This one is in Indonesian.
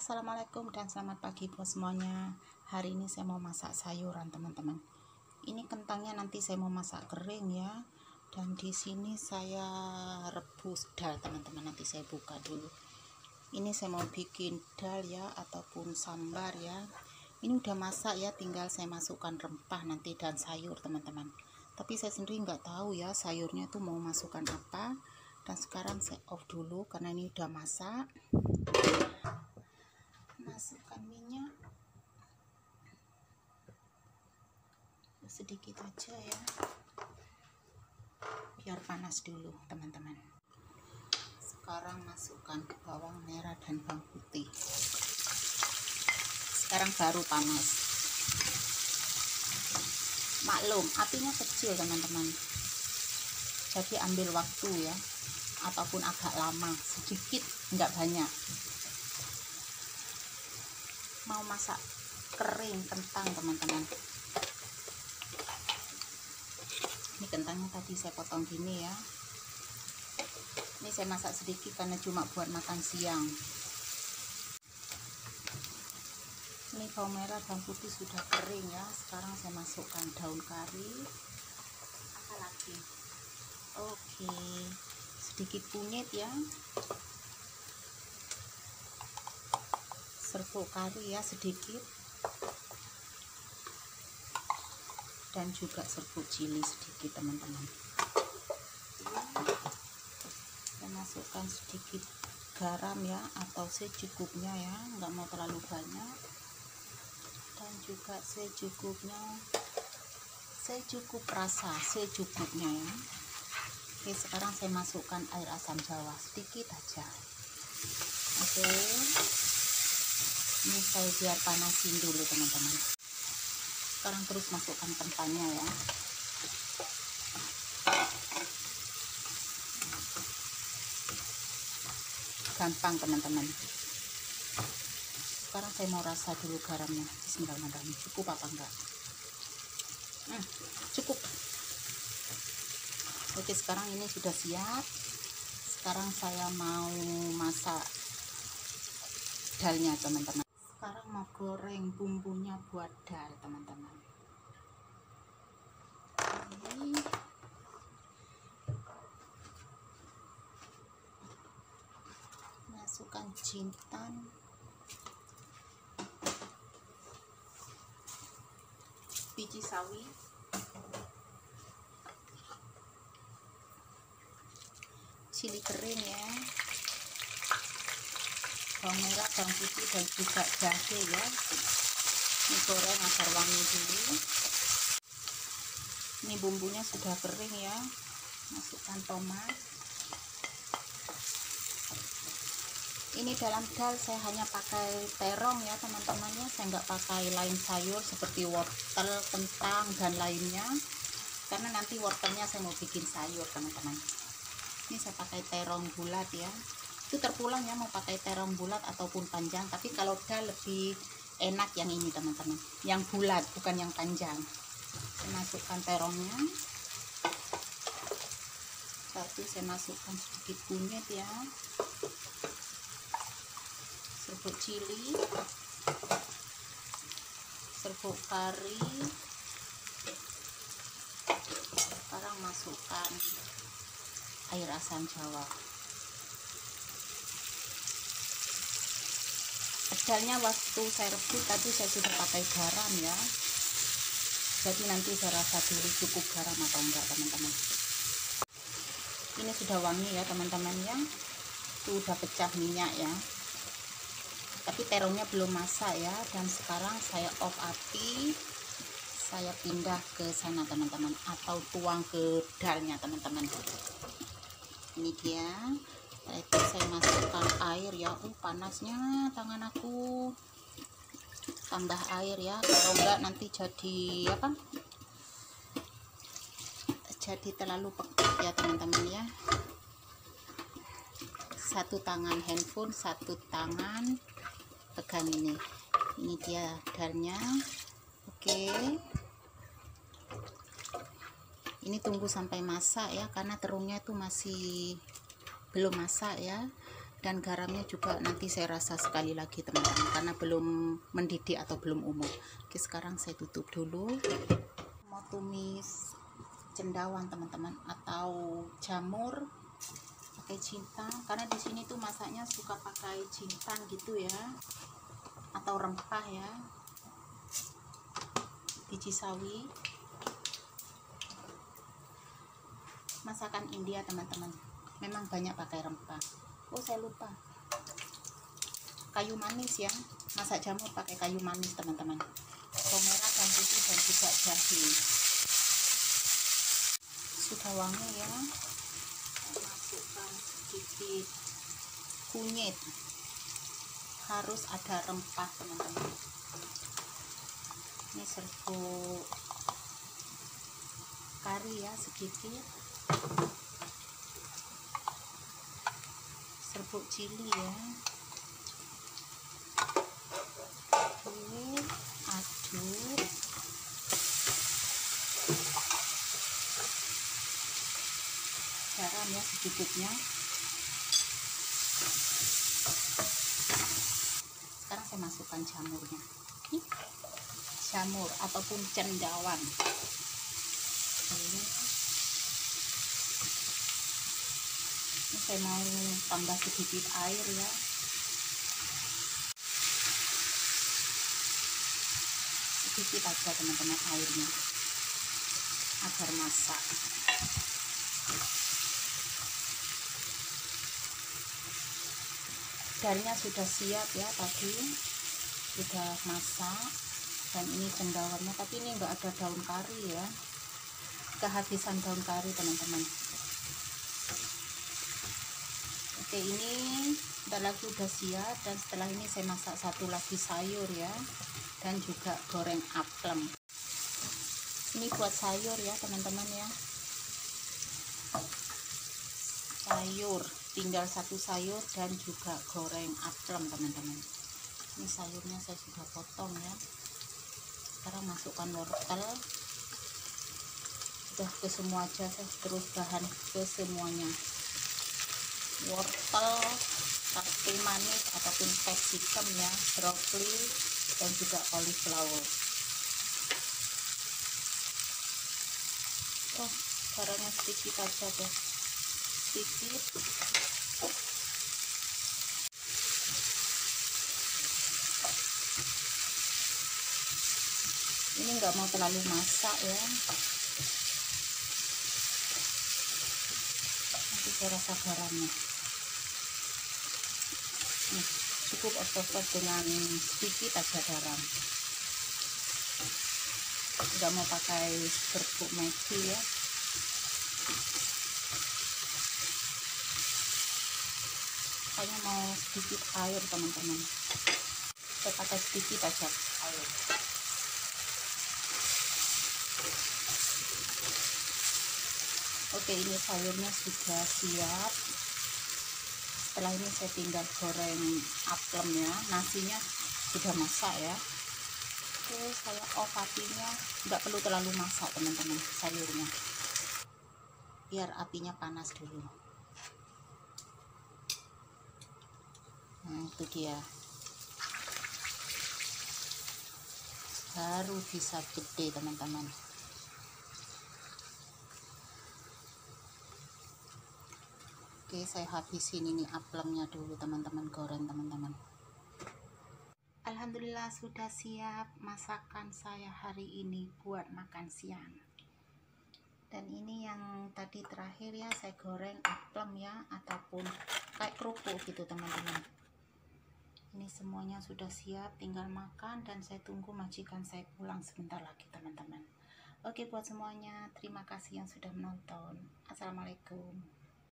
Assalamualaikum dan selamat pagi buat semuanya. Hari ini saya mau masak sayuran teman-teman. Ini kentangnya nanti saya mau masak kering ya. Dan di sini saya rebus dal teman-teman. Nanti saya buka dulu. Ini saya mau bikin dal ya Ataupun sambar ya. Ini udah masak ya Tinggal saya masukkan rempah nanti dan sayur teman-teman. Tapi saya sendiri nggak tahu ya Sayurnya tuh mau masukkan apa. Dan sekarang saya off dulu karena ini udah masak minyak sedikit aja ya. Biar panas dulu teman-teman. Sekarang masukkan bawang merah dan bawang putih. Sekarang baru panas. Maklum apinya kecil teman-teman. Jadi ambil waktu ya. Ataupun agak lama sedikit enggak banyak mau masak kering kentang teman-teman. Ini kentangnya tadi saya potong gini ya. Ini saya masak sedikit karena cuma buat makan siang. Ini bawang merah dan putih sudah kering ya. Sekarang saya masukkan daun kari. Apa lagi? Oke sedikit kunyit ya serbuk kari ya sedikit. Dan juga serbuk cili sedikit teman-teman. Saya masukkan sedikit garam ya atau secukupnya ya nggak mau terlalu banyak. Dan juga secukupnya secukup rasa secukupnya ya. Oke sekarang saya masukkan air asam jawa sedikit aja. Oke ini saya biar panasin dulu teman-teman. Sekarang terus masukkan kentangnya ya. Gampang teman-teman. Sekarang saya mau rasa dulu garamnya. Bismillahirrahmanirrahim. Cukup apa enggak? Hmm, cukup. Oke sekarang ini sudah siap. Sekarang saya mau masak dalnya teman-teman mau goreng bumbunya buat dal teman-teman. Masukkan jintan. Biji sawi. Cili kering ya bawang merah bawang putih dan juga jahe ya. Ini goreng agar wangi dulu. Ini bumbunya sudah kering ya. Masukkan tomat. Ini dalam dal saya hanya pakai terong ya teman-temannya saya nggak pakai lain sayur seperti wortel kentang dan lainnya. Karena nanti wortelnya saya mau bikin sayur teman-teman. Ini saya pakai terong bulat ya itu terpulang ya mau pakai terong bulat ataupun panjang. Tapi kalau dal lebih enak yang ini teman-teman. Yang bulat bukan yang panjang. Saya masukkan terongnya. Satu saya masukkan sedikit kunyit ya. Serbuk cili. Serbuk kari. Sekarang masukkan air asam jawa pedalnya waktu saya rebus tadi saya sudah pakai garam ya. Jadi nanti saya rasa dulu cukup garam atau enggak teman-teman. Ini sudah wangi ya teman-teman ya. Itu udah pecah minyak ya. Tapi terongnya belum masak ya. Dan sekarang saya off api. Saya pindah ke sana teman-teman. Atau tuang ke dalnya teman-teman. Ini dia saya masukkan air ya. Uh panasnya tangan aku. Tambah air ya. Kalau enggak nanti jadi apa? Jadi terlalu pekat ya teman-teman ya. Satu tangan handphone satu tangan pegang ini. Ini dia dalnya oke. Ini tunggu sampai masak ya karena terungnya itu masih belum masak ya. Dan garamnya juga nanti saya rasa sekali lagi teman-teman karena belum mendidih atau belum umur. Oke sekarang saya tutup dulu. Mau tumis cendawan teman-teman atau jamur. Pakai cintang karena di sini tuh masaknya suka pakai cintang gitu ya. Atau rempah ya. Biji sawi masakan India teman-teman memang banyak pakai rempah. Oh saya lupa. Kayu manis ya. Masak jamur pakai kayu manis teman-teman. Merah dan putih dan juga jahe. Sudah wangi ya. Masukkan sedikit kunyit. Harus ada rempah teman-teman. Ini serbuk kari ya sedikit serbuk cili ya. Aduk. Garam ya sedikitnya. Sekarang saya masukkan jamurnya. Jamur ataupun cendawan. Ini ini saya mau tambah sedikit air ya. Sedikit aja teman-teman airnya. Agar masak. Darinya sudah siap ya tadi. Sudah masak. Dan ini cendawannya tapi ini enggak ada daun kari ya. Kehabisan daun kari teman-teman oke ini udah lagi udah siap dan setelah ini saya masak satu lagi sayur ya. Dan juga goreng aplem. Ini buat sayur ya teman-teman ya. Sayur tinggal satu sayur dan juga goreng aplem teman-teman. Ini sayurnya saya sudah potong ya. Sekarang masukkan wortel. Udah ke semua aja saya terus bahan ke semuanya wortel sapi manis ataupun capsicum ya brokoli dan juga cauliflower. Oh garamnya sedikit aja deh. Sedikit. Ini nggak mau terlalu masak ya. Nanti saya rasa garamnya nih, cukup otot dengan sedikit aja garam. Nggak mau pakai serbuk meci ya. Kayaknya mau sedikit air teman-teman. Saya pakai sedikit aja air. Oke ini sayurnya sudah siap setelah ini saya tinggal goreng aplem ya. Nasinya sudah masak ya. Oke saya off apinya nggak perlu terlalu masak teman-teman sayurnya. Biar apinya panas dulu. Nah itu dia. Baru bisa gede teman-teman Oke, saya habisin ini aplemnya dulu teman-teman goreng teman-teman. Alhamdulillah sudah siap masakan saya hari ini buat makan siang. Dan ini yang tadi terakhir ya saya goreng aplem ya ataupun kayak kerupuk gitu teman-teman. Ini semuanya sudah siap, tinggal makan dan saya tunggu majikan saya pulang sebentar lagi teman-teman. Oke buat semuanya, terima kasih yang sudah menonton. Assalamualaikum.